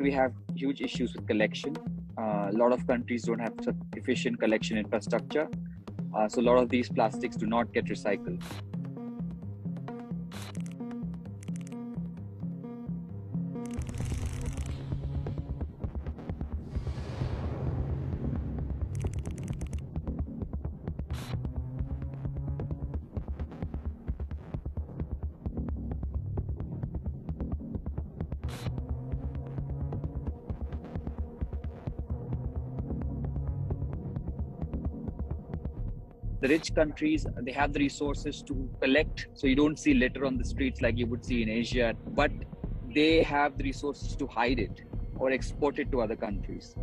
we have huge issues with collection. Uh, a lot of countries don't have sufficient collection infrastructure. Uh, so a lot of these plastics do not get recycled. The rich countries they have the resources to collect so you don't see litter on the streets like you would see in asia but they have the resources to hide it or export it to other countries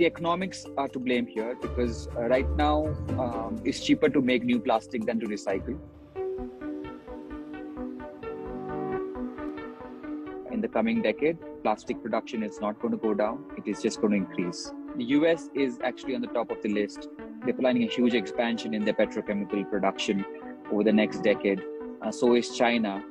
the economics are to blame here because uh, right now um, it's cheaper to make new plastic than to recycle. In the coming decade, plastic production is not going to go down, it is just going to increase. The US is actually on the top of the list. They're planning a huge expansion in their petrochemical production over the next decade. Uh, so is China.